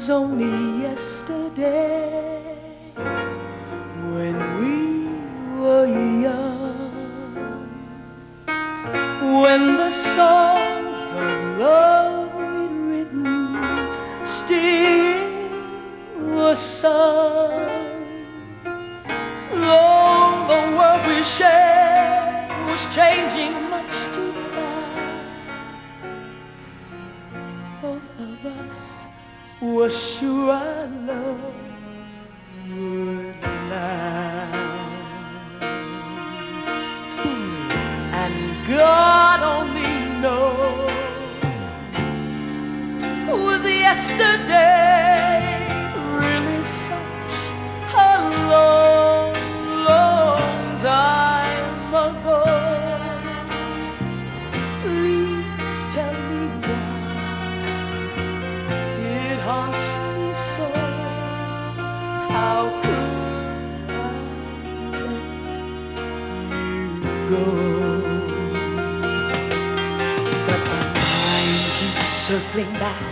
was only yesterday when we were young, when the songs of love we'd written still were sung. Though the world we shared was changing sure love would last. And God only knows was yesterday go? But my mind keeps circling back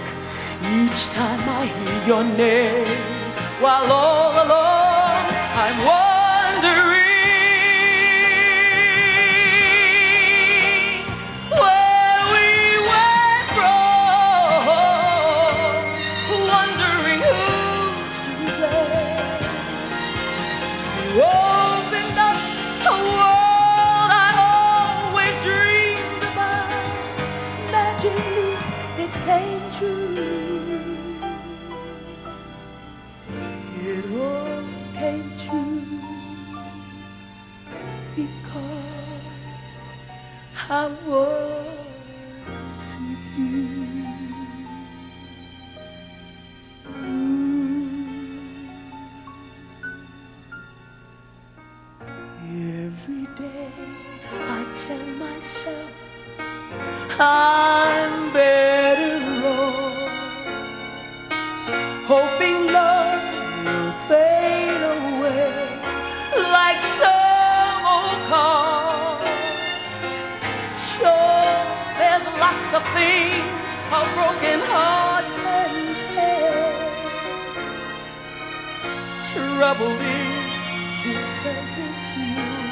each time I hear your name. While all along I'm wondering I was with you. Every day I tell myself I'm lots of things a broken heart can take. Trouble is, it doesn't cure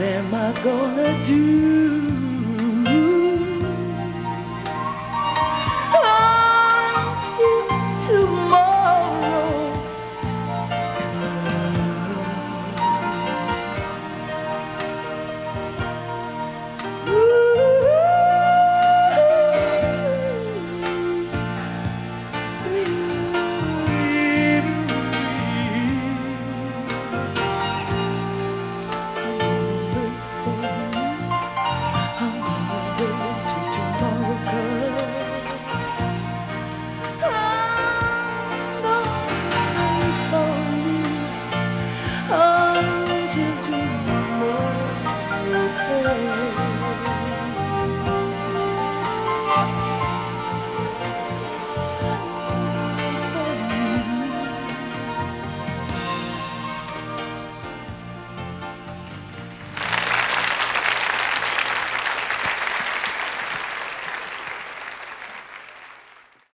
am I gonna do?